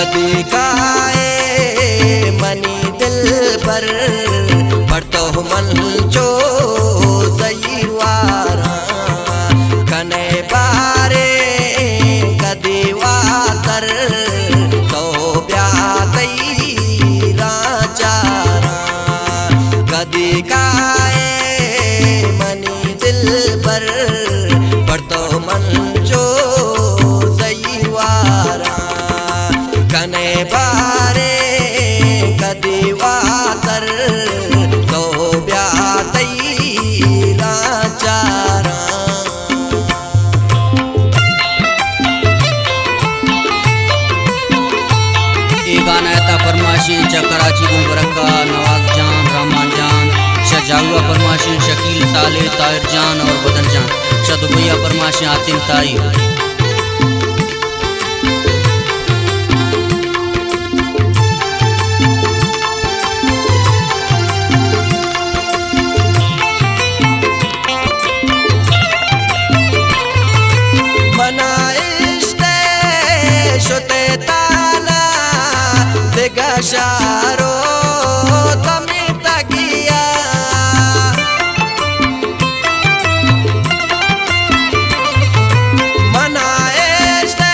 कदी काए मनी दिल पर। पड़तो मन चो सईवारा कने बारे कदी वातर तो कदी का ये गाना था फरमाशी चा कराची गुलबरका नवाज़ जान रहमान जान शाह जाहुआ फरमाशी शकील साले, ताहिर जान और बदर जान। शाह दुबैया फरमाशी आतिम ताई degasharo tamitagia manaiste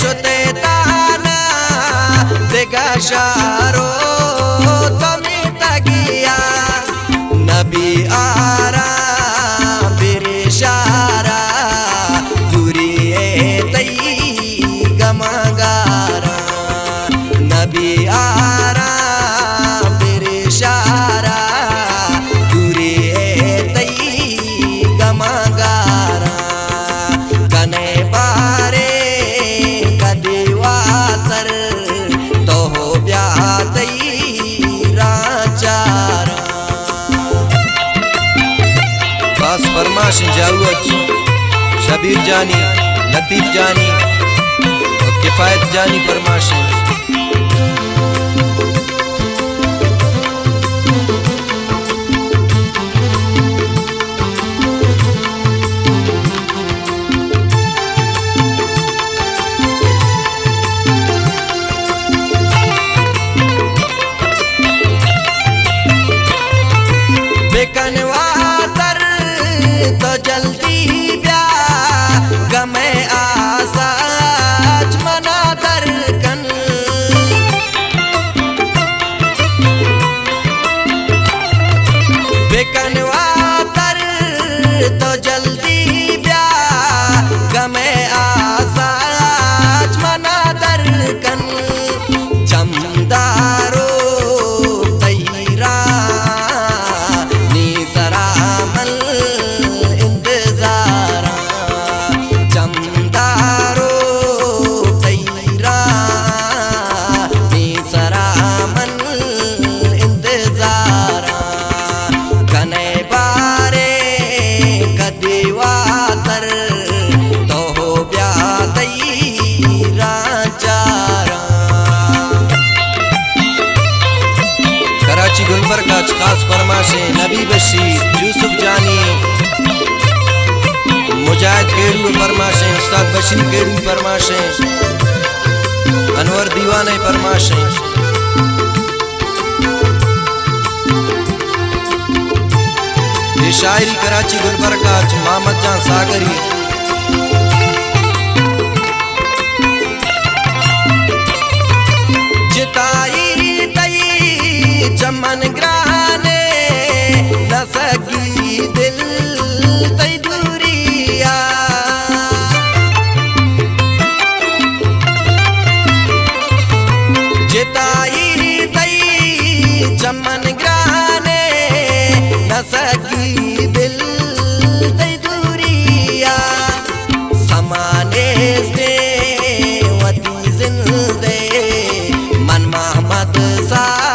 shote tana degasharo tamitagia nabi ara birishara kadiwatar to bya tai rachara खास फरमाश जाऊज शबीर जानी लतीफ जानी और किफ़ायत जानी फरमाश खास फरमाशे नबी बशीर यूसुफ जानी मुजाहिद केड़ू फरमाशे उस्ताद बशीर केड़ू फरमाशे अनवर दीवाने फरमाशे ये शायरी कराची गुलबर का मोहम्मद जान सागरी besar